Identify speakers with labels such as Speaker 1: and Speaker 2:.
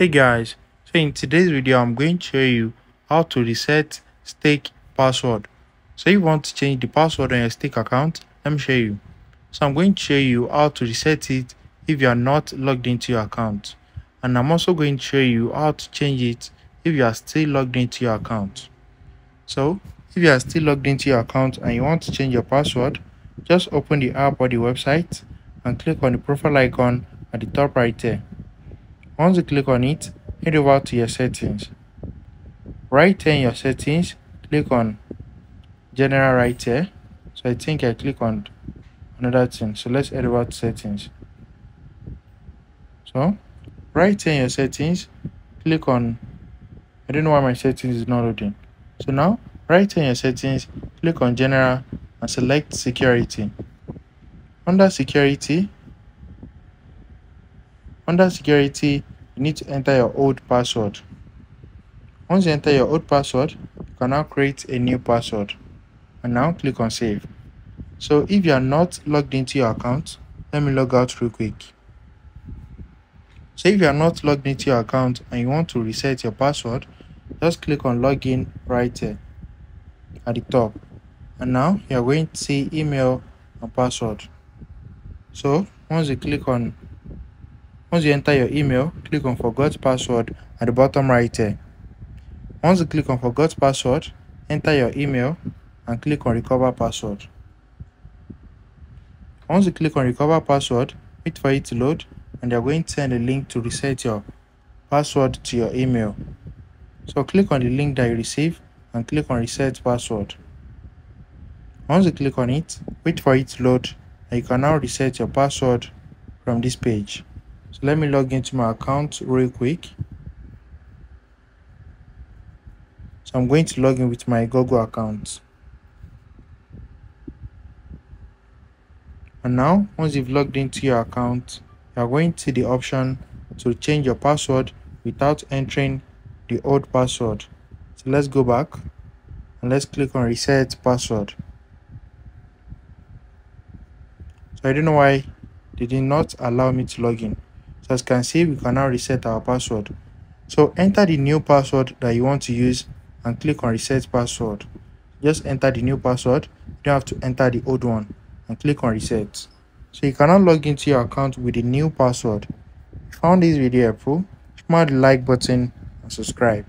Speaker 1: Hey guys, so in today's video I'm going to show you how to reset stake password. So if you want to change the password on your stake account, let me show you. So I'm going to show you how to reset it if you are not logged into your account. And I'm also going to show you how to change it if you are still logged into your account. So if you are still logged into your account and you want to change your password, just open the app or the website and click on the profile icon at the top right there. Once you click on it, head over to your settings. Right here in your settings, click on general right here. So I think I click on another thing. So let's head over to settings. So right here in your settings, click on I don't know why my settings is not loading. So now right here in your settings, click on general and select security. Under security, under security, you need to enter your old password. Once you enter your old password, you can now create a new password. And now click on save. So if you are not logged into your account, let me log out real quick. So if you are not logged into your account and you want to reset your password, just click on login right here at the top. And now you are going to see email and password. So once you click on once you enter your email, click on forgot password at the bottom right here. Once you click on forgot password, enter your email and click on recover password. Once you click on recover password, wait for it to load and you're going to send a link to reset your password to your email. So click on the link that you receive and click on reset password. Once you click on it, wait for it to load and you can now reset your password from this page. So let me log into my account real quick. So I'm going to log in with my Google account. And now, once you've logged into your account, you are going to the option to change your password without entering the old password. So let's go back and let's click on reset password. So I don't know why they did not allow me to log in. So as you can see, we can now reset our password. So enter the new password that you want to use and click on reset password. Just enter the new password. You don't have to enter the old one and click on reset. So you can now log into your account with the new password. Found this video helpful, smash the like button and subscribe.